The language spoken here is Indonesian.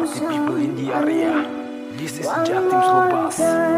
RC people in the area. This is Jatim's Slow Bus.